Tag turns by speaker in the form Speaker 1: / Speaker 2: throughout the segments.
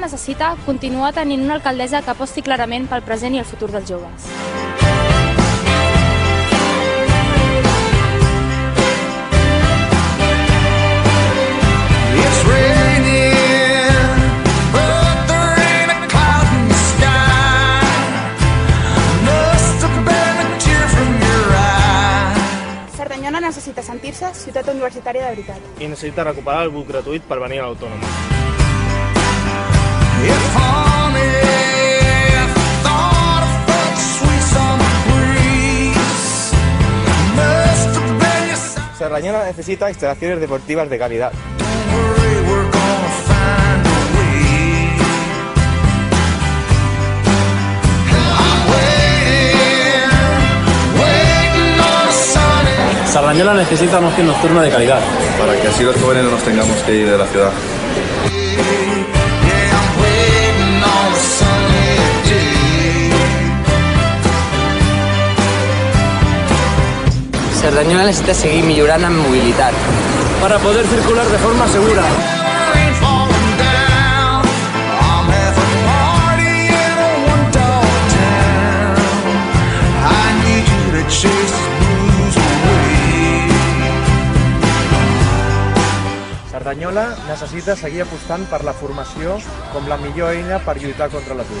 Speaker 1: necessita continuar tenint una alcaldessa que aposti clarament pel present i el futur dels joves.
Speaker 2: necessita sentir-se ciutat universitària de veritat.
Speaker 3: I necessita recuperar el bus gratuït per venir a l'autònoma.
Speaker 4: Serrañola necesita instalaciones deportivas de calidad.
Speaker 5: Sarrañola necesita una opción nocturna de calidad.
Speaker 6: Para que así los jóvenes no nos tengamos que ir de la ciudad.
Speaker 7: Sardañola necesita seguir millorant en mobilitat.
Speaker 5: Para poder circular de forma segura.
Speaker 8: Cerdanyola necessita seguir apostant para la formación con la millor eina per lluitar contra l'atur.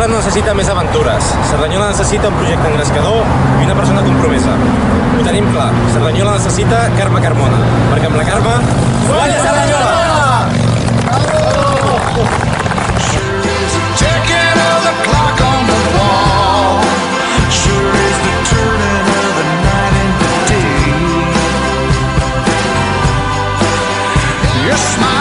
Speaker 6: Cerdanyola necessita
Speaker 3: més
Speaker 5: aventures. Cerdanyola necessita un projecte engrescador i una persona compromesa. Ho tenim clar. Cerdanyola necessita Carme Carmona, perquè amb la Carme... Guanya Cerdanyola!
Speaker 9: smile